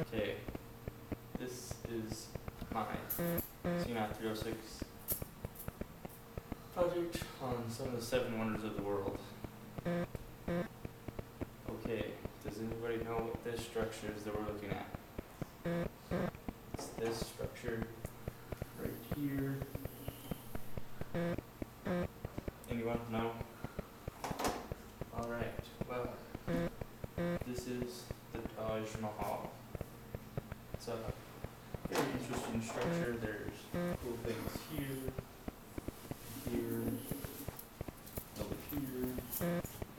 Okay, this is my CNI 306 project on some of the seven wonders of the world. Okay, does anybody know what this structure is that we're looking at? It's this structure right here. Anyone? No? Alright, well, this is the Taj Mahal. It's a very interesting structure. There's cool things here, here, over here.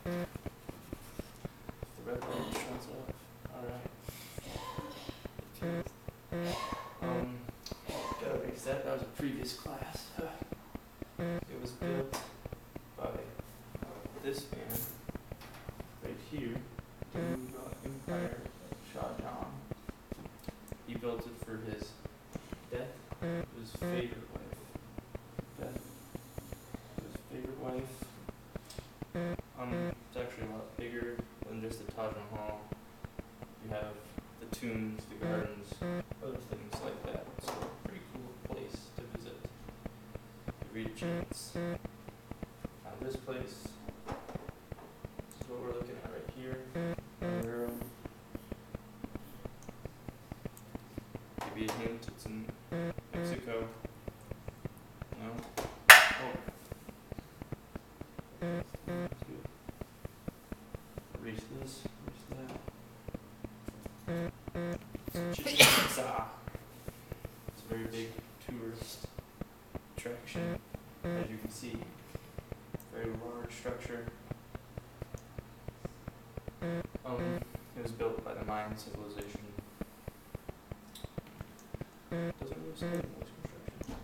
The red light shuts off. Alright. Um, gotta erase that. That was a previous class. It was built by this man right here, the Mughal Empire Shah Jahan. He built it for his death, his mm. favorite wife. Death, his favorite wife. Mm. Um, it's actually a lot bigger than just the Taj Mahal. You have the tombs, the mm. gardens, other things like that. So, pretty cool place to visit. If you read a chance. Now, this place this is what we're looking at right here. It's in Mexico. No? Oh. Erase this, erase that. It's Chichen Itza. It's a very big tourist attraction, mm, as mm. you can see. Very large structure. Um, it was built by the Mayan civilization. Doesn't really say it construction.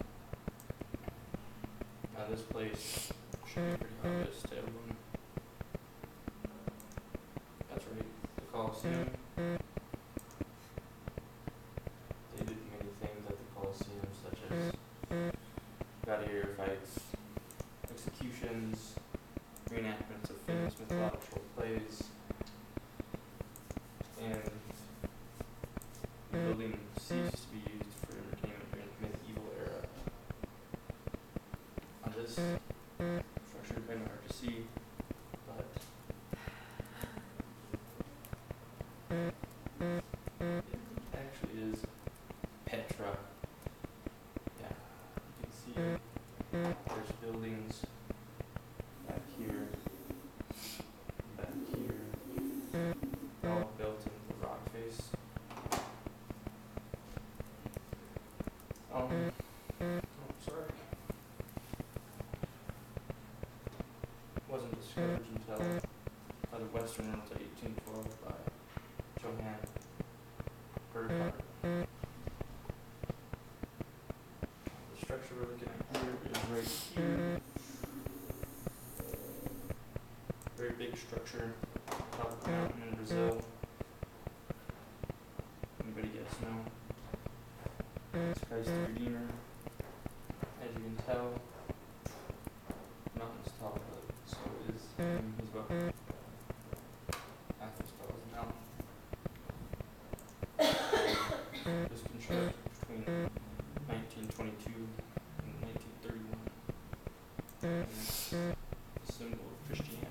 Now this place should be pretty obvious to everyone. That's right, the Colosseum. They did many things at the Colosseum, such as gladiator fights, executions, reenactments of famous mythological plays, and the building ceased to be used for entertainment during the medieval era. Structure, kind of hard to see, but it actually is Petra. Yeah, you can see there's buildings back here, back here, all built in the rock face. Um, oh, sorry. Discovered until by the Western until 1812 by Johann Burckhardt. The structure we're looking at here is right here. Very big structure, top of a mountain in Brazil. Anybody guess no? It's Christ the Redeemer. As you can tell, the mountain's tall, but so is him as well. Half as tall as the mountain. It between 1922 and 1931. And it's symbol of Christianity.